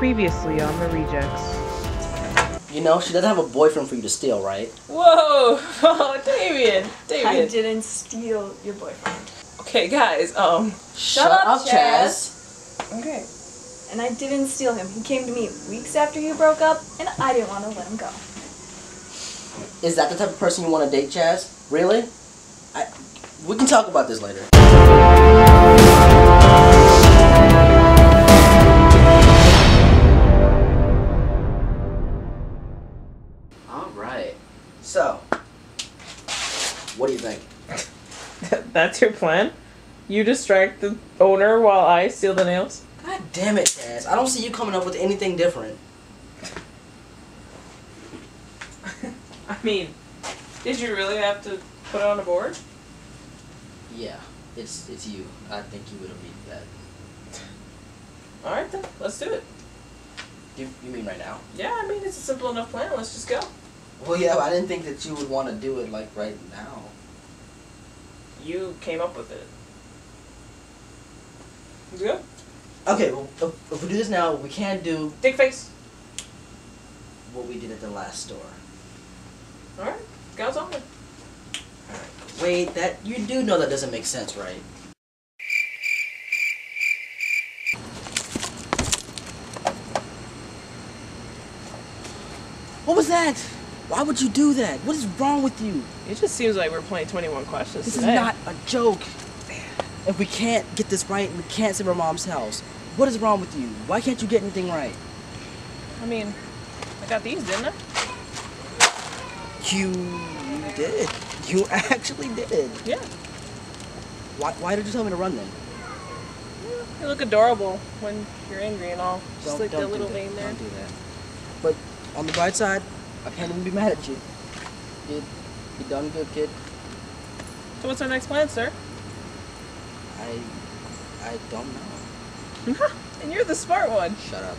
Previously on the Rejects. You know, she doesn't have a boyfriend for you to steal, right? Whoa! Oh, Damian! Damian! I Damian. didn't steal your boyfriend. Okay, guys, um. Shut, up, Chazz. Okay. And I didn't steal him. He came to me weeks after you broke up, and I didn't want to let him go. Is that the type of person you want to date, Chazz? Really? I, we can talk about this later. What do you think? That's your plan? You distract the owner while I steal the nails? God damn it, Chazz. I don't see you coming up with anything different. I mean, did you really have to put it on a board? Yeah, it's it's you. I think you would have beat that. Alright then, let's do it. You, you mean right now? Yeah, I mean, it's a simple enough plan. Let's just go. Well, yeah, but I didn't think that you would want to do it like right now. You came up with it. Let's go. Okay, well, if, if we do this now, we can't do Dick face. what we did at the last store. Alright, God's on it. Wait, that you do know that doesn't make sense, right? What was that? Why would you do that? What is wrong with you? It just seems like we're playing 21 questions This today. is not a joke. If we can't get this right, we can't save our mom's house. What is wrong with you? Why can't you get anything right? I mean, I got these, didn't I? You did. You actually did. Yeah. Why, why did you tell me to run then? You look adorable when you're angry and all. Just Don't- like don't the little that. vein there. Don't do that. But on the bright side, I can't even be mad at you. You, you done good, kid. So what's our next plan, sir? I, I don't know. and you're the smart one. Shut up.